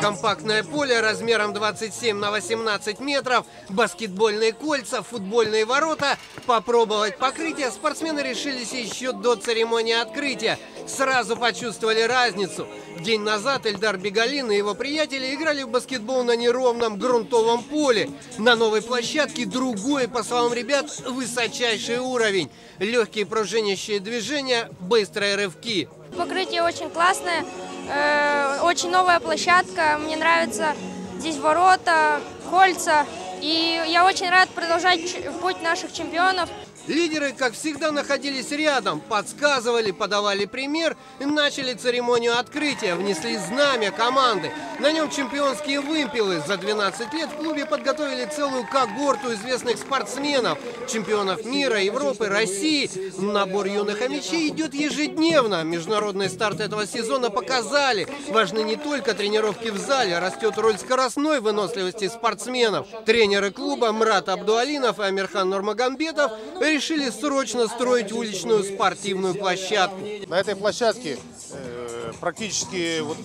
Компактное поле размером 27 на 18 метров, баскетбольные кольца, футбольные ворота. Попробовать покрытие спортсмены решились еще до церемонии открытия. Сразу почувствовали разницу. День назад Эльдар Бегалин и его приятели играли в баскетбол на неровном грунтовом поле. На новой площадке другой, по словам ребят, высочайший уровень. Легкие пружинящие движения, быстрые рывки. Покрытие очень классное, э, очень новая площадка. Мне нравятся здесь ворота, кольца. И я очень рад продолжать путь наших чемпионов. Лидеры, как всегда, находились рядом, подсказывали, подавали пример и начали церемонию открытия, внесли знамя команды. На нем чемпионские вымпелы. За 12 лет в клубе подготовили целую когорту известных спортсменов, чемпионов мира, Европы, России. Набор юных мячей идет ежедневно. Международные старты этого сезона показали. Важны не только тренировки в зале, растет роль скоростной выносливости спортсменов. Тренеры клуба Мрат Абдуалинов и Амирхан Нурмагомбетов решили срочно строить уличную спортивную площадку. На этой площадке э, практически вот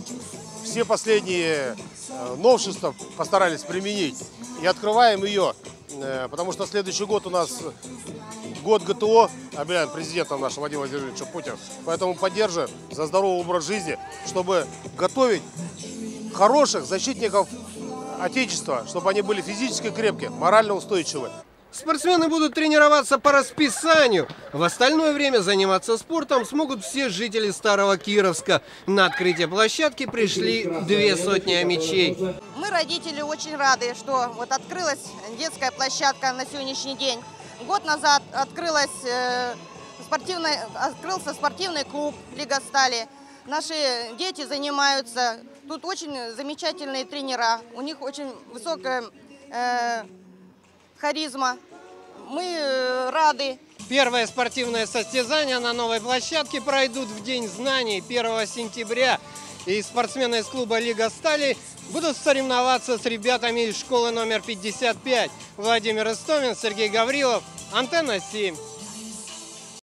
все последние э, новшества постарались применить. И открываем ее, э, потому что следующий год у нас год ГТО, объявлен президентом нашим Владимиром Владимировичем Путин. Поэтому поддерживаем за здоровый образ жизни, чтобы готовить хороших защитников Отечества, чтобы они были физически крепкие, морально устойчивы. Спортсмены будут тренироваться по расписанию. В остальное время заниматься спортом смогут все жители Старого Кировска. На открытие площадки пришли две сотни мячей. Мы, родители, очень рады, что вот открылась детская площадка на сегодняшний день. Год назад открылась, э, спортивный, открылся спортивный клуб Лига Стали. Наши дети занимаются. Тут очень замечательные тренера. У них очень высокая э, харизма. Мы э, рады. Первое спортивное состязание на новой площадке пройдут в День знаний 1 сентября. И спортсмены из клуба Лига Стали будут соревноваться с ребятами из школы номер 55. Владимир Истомин, Сергей Гаврилов, Антенна 7.